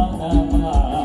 สิ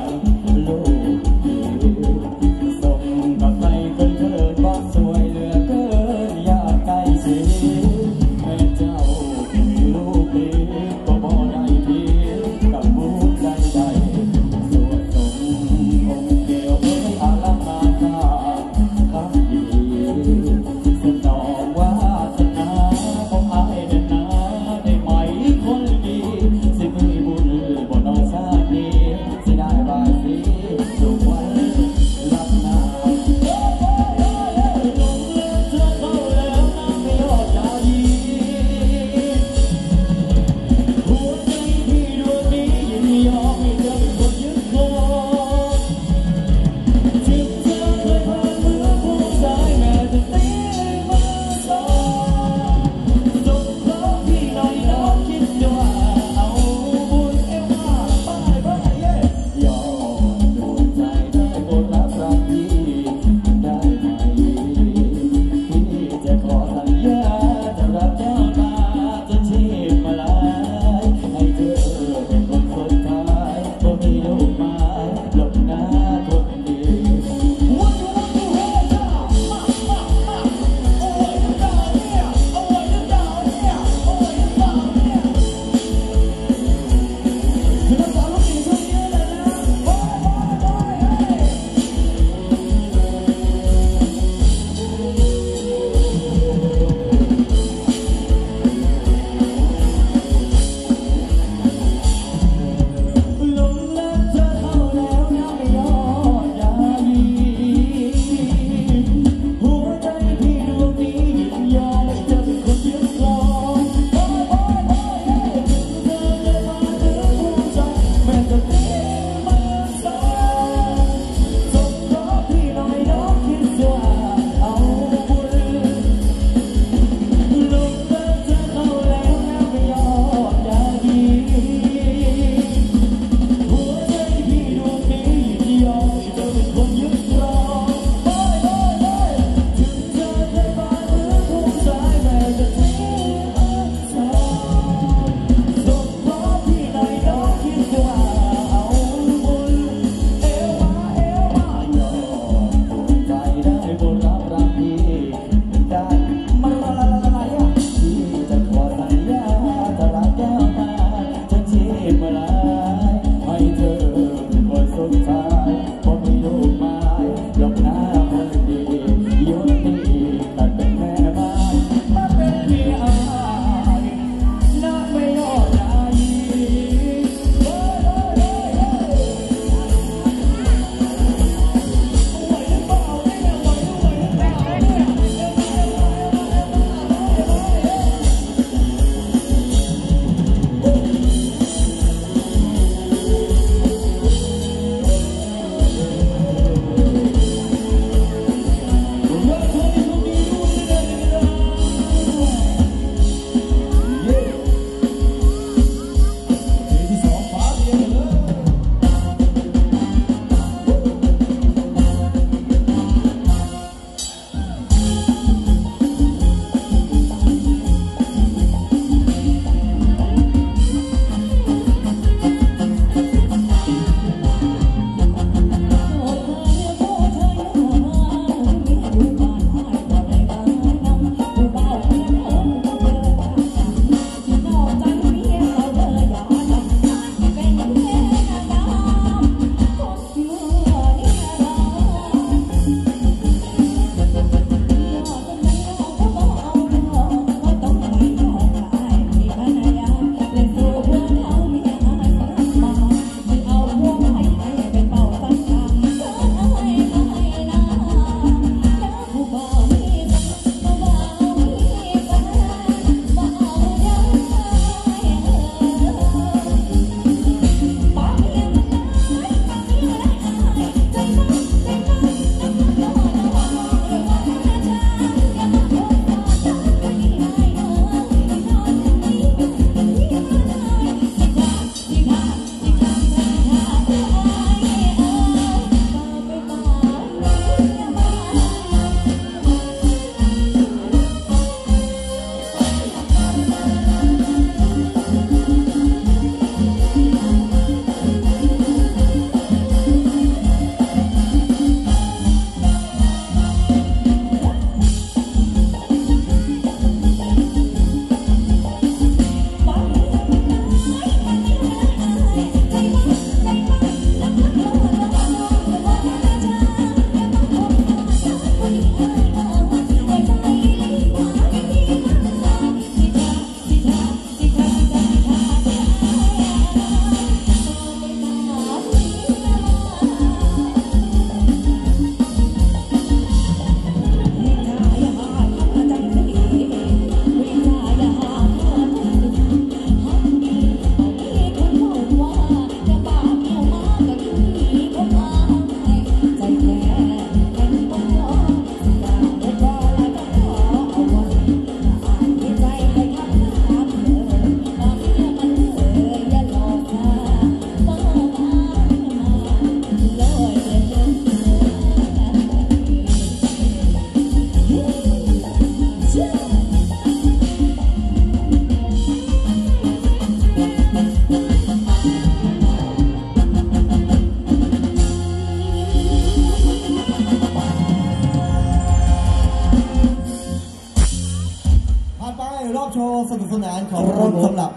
โชว์สนุกสนานของรถสำหรับ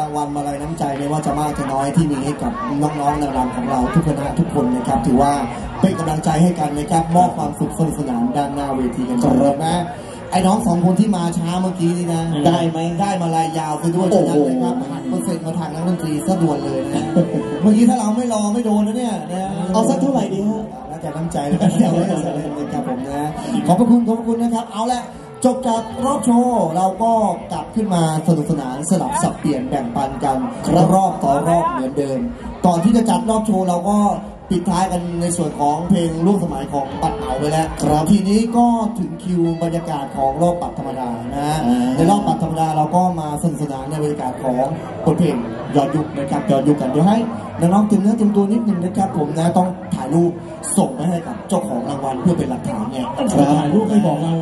รางวัลมาลัยน้ำใจไม่ว่าจะมากจะน้อยที่มีให้กับน้องๆนางรำของเราทุกคณะทุกคนนะครับ ถือว่าเป็นกำลังใจให้กันนะครับมอบความสุขสนุกสนานด้านหน้าเวทีกันครับนะไอ้น้องสองคนที่มาช้าเมื่อกี้นี่นะ ได้ไหมได้มาลายยาวไปด้วยฉะนั้เลยครับมักเปซ็นมาทางนักดนตรีซะด่วนเลยนะเมื่อกี้ถ้าเราไม่รอไม่โดนนะเนี่ยเอาสักเท่าไหร่ดีฮะแล้วแต่น้ำใจแล้วแต่น้ำใจนะครับผมนะขอบพระคุณขอบพระคุณนะครับ เอาละ จบจากรอบโชว์เราก็กลับขึ้นมาสนุกสนานสลับสับเปลี่ยนแบ่งปันกันรับรอบต่อรอบเหมือนเดิมก่อนที่จะจัดรอบโชว์เราก็ปิดท้ายกันในส่วนของเพลงร่วมสมัยของปัดเหมาไปแล้วครับทีนี้ก็ถึงคิวบรรยากาศของรอบปัดธรรมดานะฮะในรอบปัดธรรมดาเราก็มาสนุกสนานในบรรยากาศของบทเพลงยอดยุคนะครับยอดยุคกันเดี๋ยวให้น้องๆเตรียมเนื้อเตรียมตัวนิดนึงนะครับผมนะต้องถ่ายรูปส่งไปให้กับเจ้าของรางวัลเพื่อเป็นหลักฐานเนี่ยถ่ายรูปไม่บอกเรา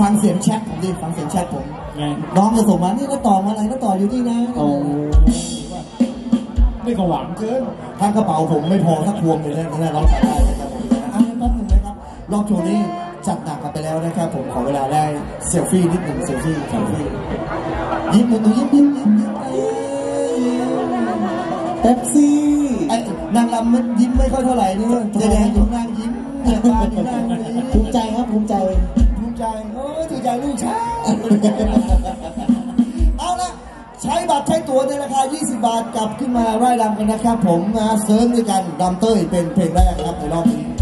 ฟังเสียงแชทผมดิฟังเสียงแชทผม ไงน้องจะส่งมานี่ก็ต่อมาอะไรก็ต่ออยู่นี่นะโอ้ไม่ก็หวังเกินทางกระเป๋าผมไม่พอสักพวงเลยนะนะน้องตัดได้นะครับผมนะอะแป๊บนึงนะครับรอบโชว์นี้จัดหนักกันไปแล้วนะครับผมขอเวลาได้เซลฟี่นิดหนึ่งเซลฟี่เซลฟี่ยิ้มหนูยิ้มยิ้มยิ้มยิ้มเอ้ยเป๊ปซี่ไอ้นางรำมันยิ้มไม่ค่อยเท่าไหร่นี่แสดงอยู่นางยิ้มเนี่ยตาอยู่นางยิ้ม ภูมิใจครับภูมิใจภูมิ ใจโอ้ยดีใจลูกชายเอาละใช้บัตรใช้ตั๋วในราคา 20 บาทกลับขึ้นมาไร่รำกันนะครับ ผมมาเซิร์ฟด้วยกันดำเต้ยเป็นเพลงแรกครับในรอบนี้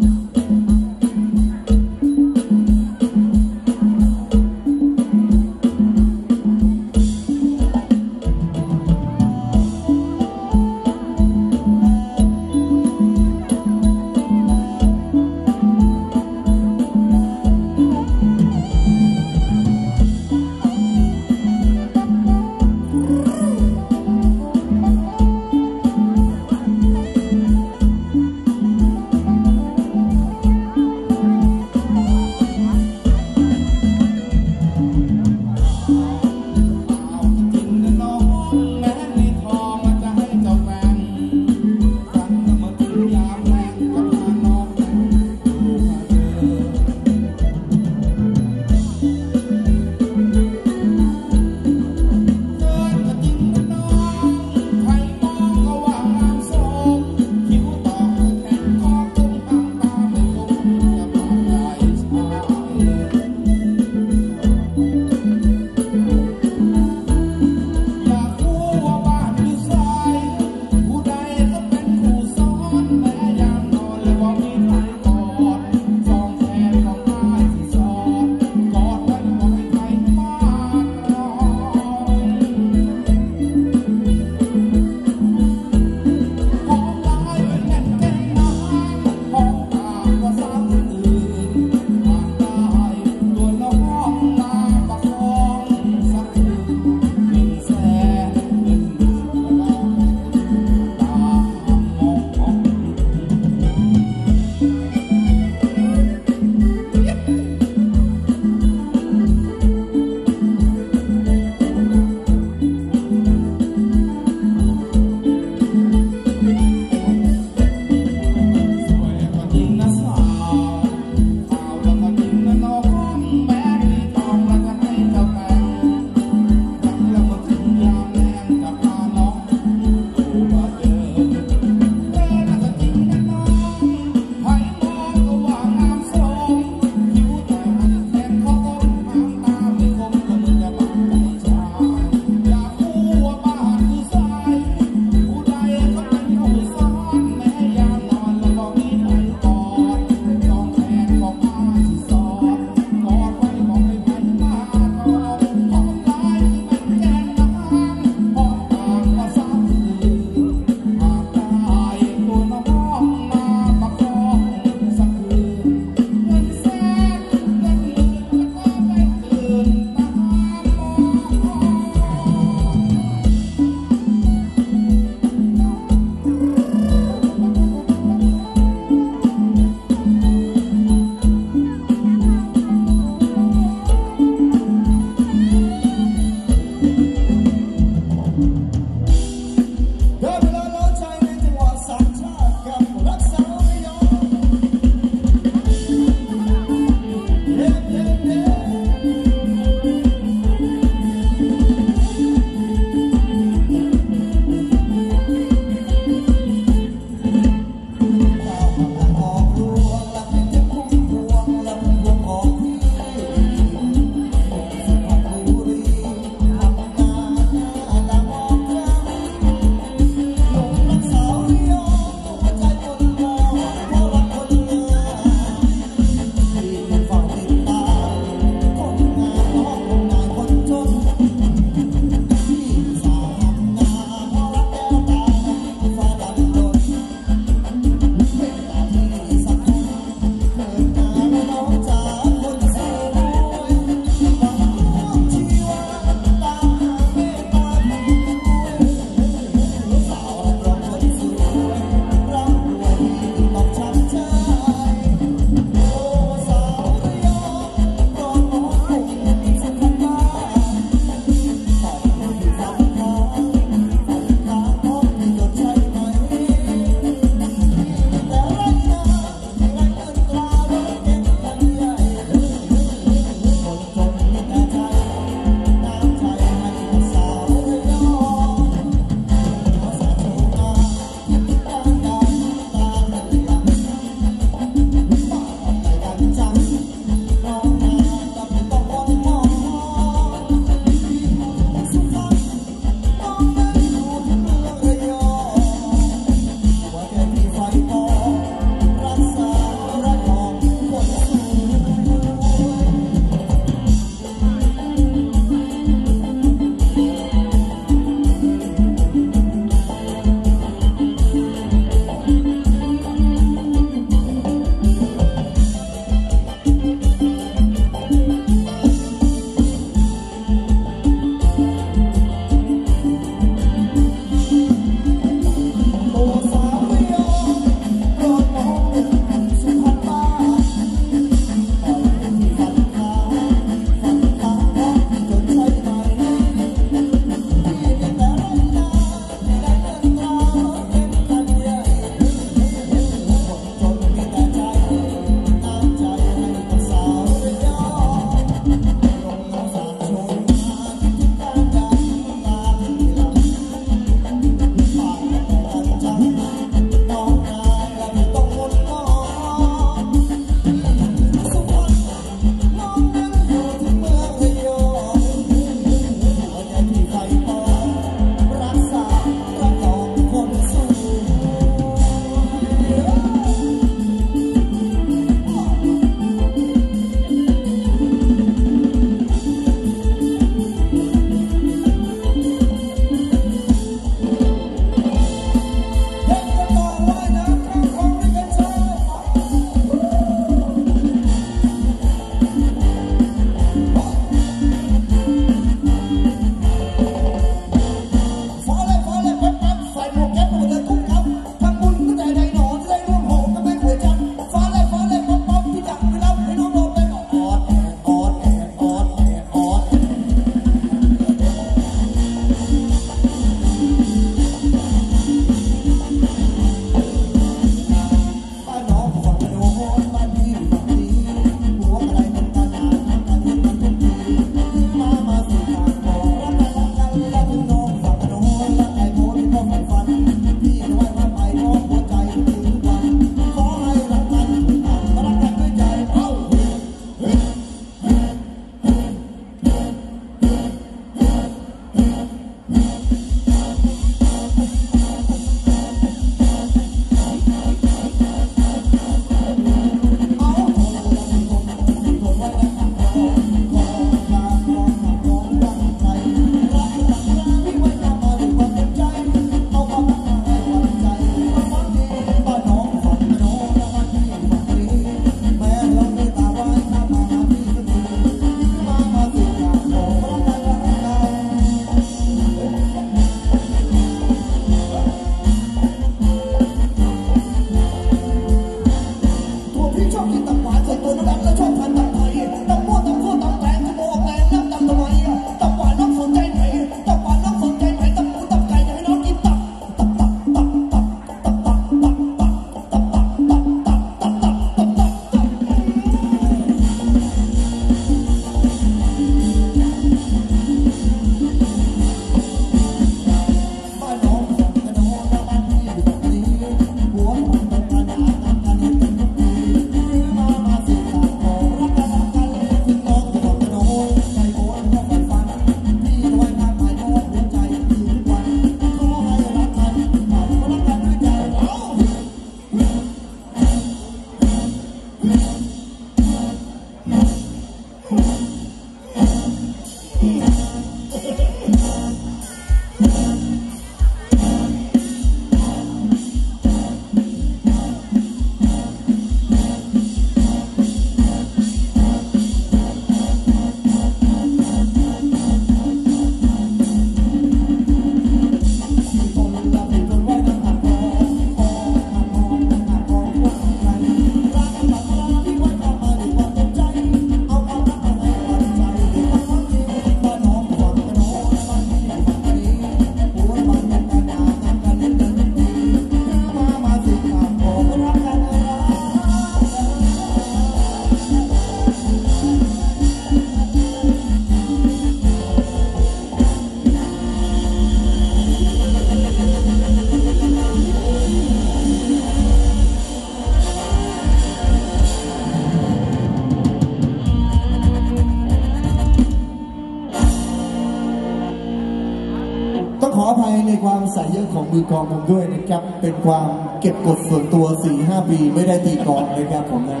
เป็นความเก็บกดส่วนตัว 4-5 ปีไม่ได้ตีกลองนะครับผมนะ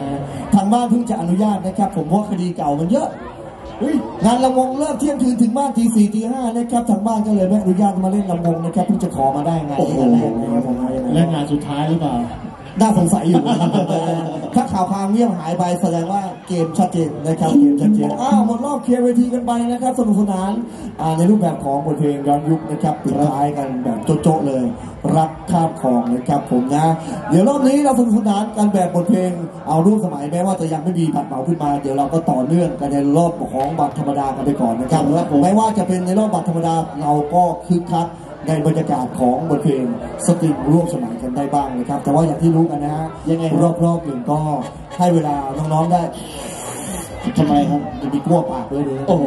ทางบ้านเพิ่งจะอนุญาตนะครับ ผมว่าคดีเก่ามันเยอะงานลำวงเลิกเที่ยงคืนถึงบ้านตีสี่ตีห้านะครับทางบ้านก็เลยไม่อนุญาตมาเล่นลำวงนะครับเพิ่งจะขอมาได้งานนี้งแรนะครับผมและงานสุดท้ายหรือเปล่า น่าสงสัยอยู่นะครับถ้าข่าวพางเงียบหายไปแสดงว่าเกมชัดเจนนะครับเกมชัดเจนอ้าวหมดรอบเคลียร์เวทีกันไปนะครับสนุกสนานอ่าในรูปแบบของบทเพลงย้อนยุคนะครับปิดท้ายกันแบบโจ๊ะๆเลย รักข้ามคลองนะครับผมนะ เดี๋ยวรอบนี้เราสนุกสนานกันแบบบทเพลงเอารูปสมัยแม้ว่าจะยังไม่มีบัตรเหมาขึ้นมา เดี๋ยวเราก็ต่อเนื่องกันในรอบของบัตรธรรมดากันไปก่อนนะครับไม่ว่าจะเป็นในรอบบัตรธรรมดาเราก็คึกคัก ในบรรยากาศของบทเพลงสตริงร่วมสมัยกันได้บ้างนะครับ แต่ว่าอย่างที่รู้กันนะฮะยังไงครับรอบรอบๆหนึ่งก็ให้เวลาน้องๆได้ทำไมครับจะมีกลัวปากด้วยเลยโอ้โห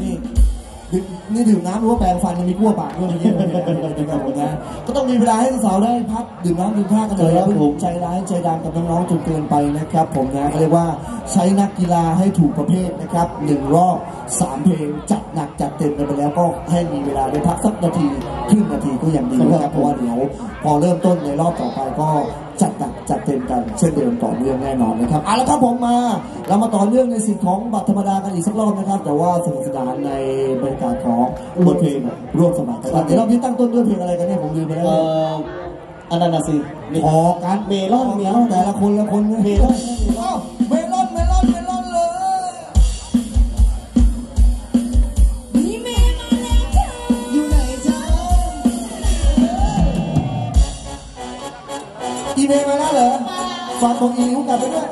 นี่ดื่ม นี่ดื่มน้ำหรือว่าแปรงฟันยังมีกลัวปากด้วยเมื่อกี้นะครับผมนะก็ต้องมีเวลาให้สาวๆได้พักดื่มน้ำดื่มท่ากันเลยแล้วผมใจร้ายใจดำกับน้องๆจนเกินไปนะครับผมนะเขาเรียกว่าใช้นักกีฬาให้ถูกประเภทนะครับหนึ่งรอบสามเพลงจัดหนักจัดเต็มกันไปแล้วก็ให้มีเวลาได้พักสักนาทีครึ่งนาทีก็ยังดีนะครับเพราะว่าเดี๋ยวพอเริ่มต้นในรอบต่อไปก็จัดหนักจัดเต็มกันเช่นเดิมต่อเนื่องแน่นอนนะครับเอาละครับผมมา เรามาต่อเนื่องในสิ่งของบัตรธรรมดากันอีกสักรอบนะครับ แต่ว่าสนุกสนานในบรรยากาศของบทเพลงร่วมสมัยกันเดี๋ยวรอบนี้ตั้งต้นด้วยเพลงอะไรกันเนี่ยผมลืมไปแล้วเอ่เนี่ยออันนั้นน่ะสิพอกันเมลอนเมลอนแต่ละคนละคนเนี่ยเมลอนอ้าวเมลอนเมลอนเมลอนเลยมีเมย์มาแล้วจ้าอยู่ไหนจ้าอีเมลมาแล้วเหรอฝากของอีนิ้วกลับไปด้วย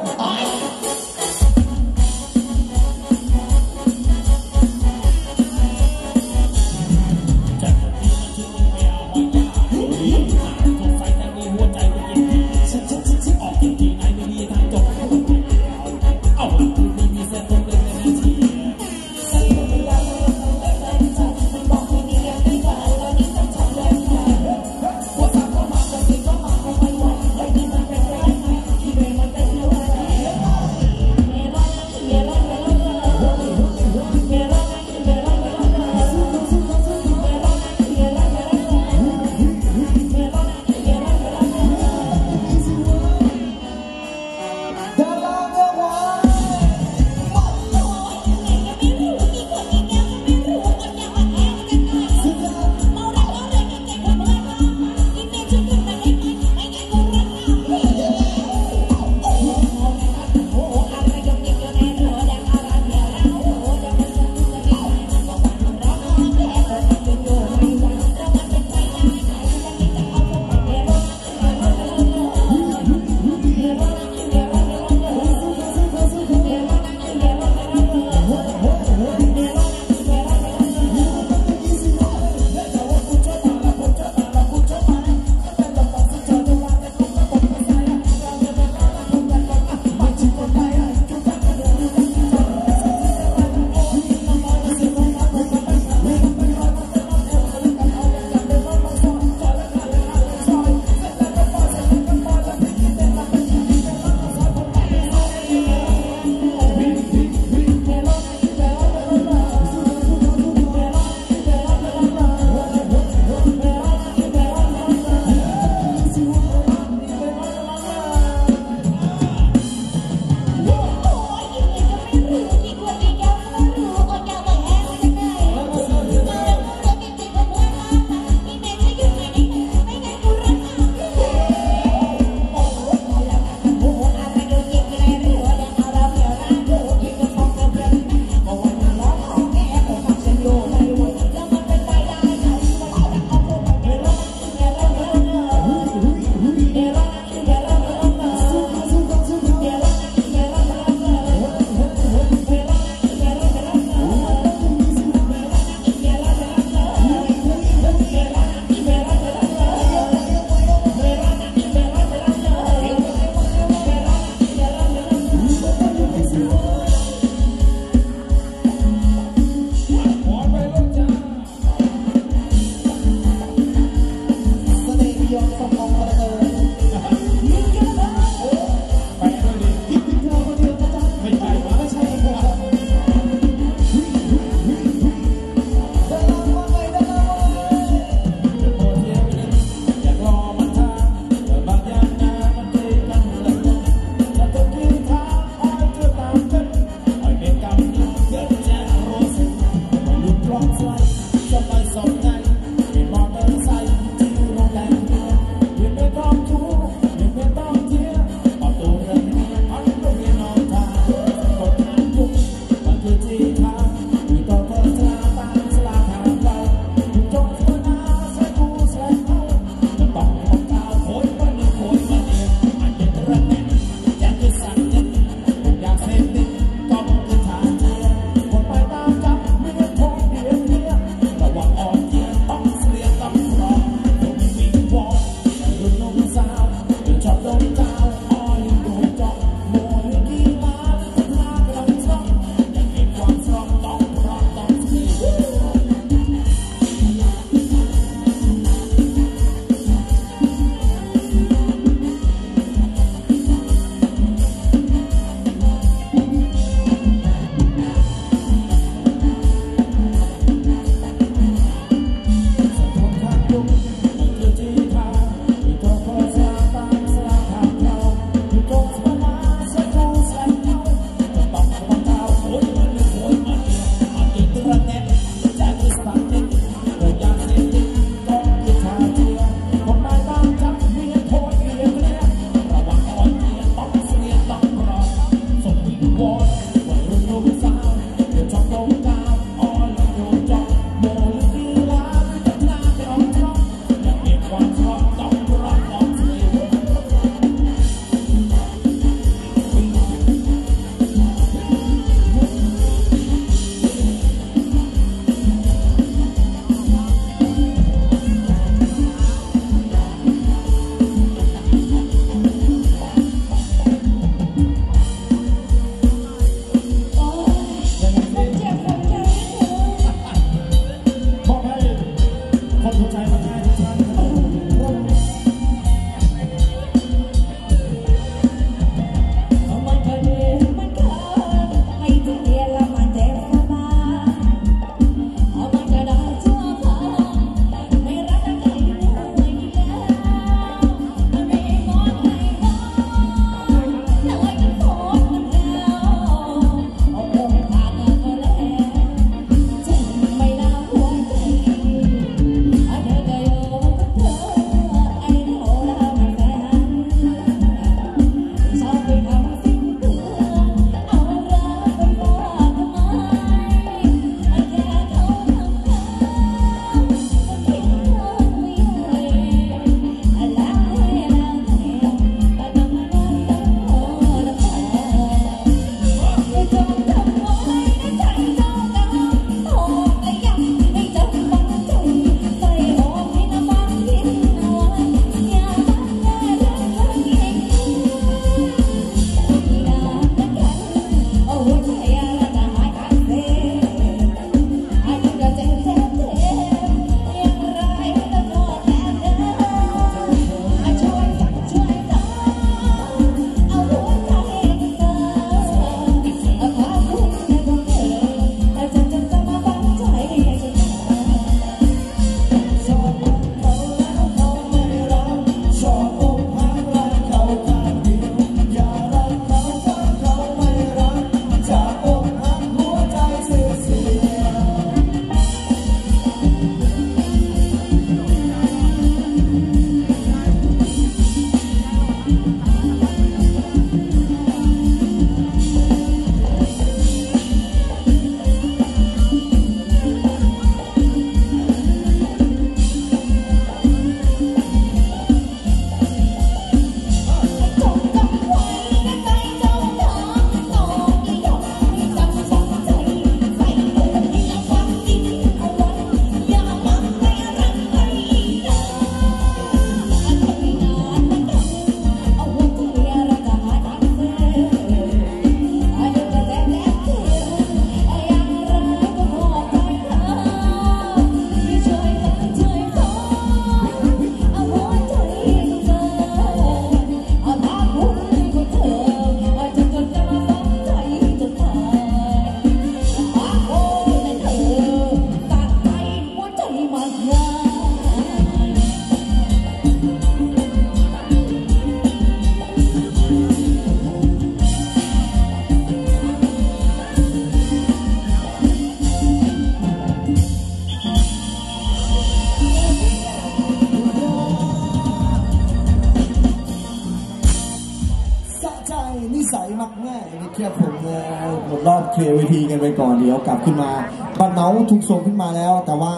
เวทีกันไปก่อนเดี๋ยวกลับขึ้นมาบัตเนาทุกทรงขึ้นมาแล้ว แต่ว่า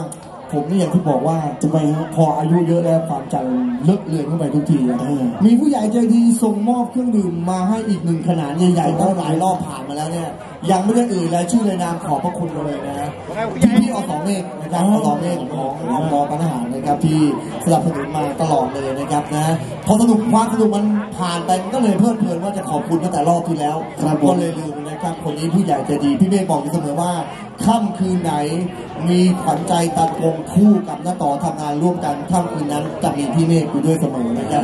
ผมนี่อย่างที่บอกว่าทำไมพออายุเยอะแล้วความจำ เลิกเลือนเข้าไปทุกทีอะเออมีผู้ใหญ่ใจดีส่งมอบเครื่องดื่มมาให้อีกหนึ่งขนาดใหญ่ๆตั้งหลายรอบผ่านมาแล้วเนี่ย ยังไม่ได้เอ่ยรายชื่อเลยนามขอบพระคุณเลยนะฮะพี่พี่อสองเมฆนะครับอสองเมฆของของรอปัญหารนะครับที่สนับสนุนมาตลอดเลยนะครับนะพอสนุกความสนุกมันผ่านไปมันก็เลยเพลิดเพลินว่าจะขอบคุณตั้งแต่รอบที่แล้วครับผมก็เลยลืมนะครับคนนี้ผู้ใหญ่ใจดีพี่เมฆบอกอยู่เสมอว่า ค่ำคืนไหน มีขวัญใจตัดวงคู่กับน้าต่อทำงานร่วมกันค่ำคืนนั้นจะมีพี่เมฆอยู่ด้วยเสมอนะครับ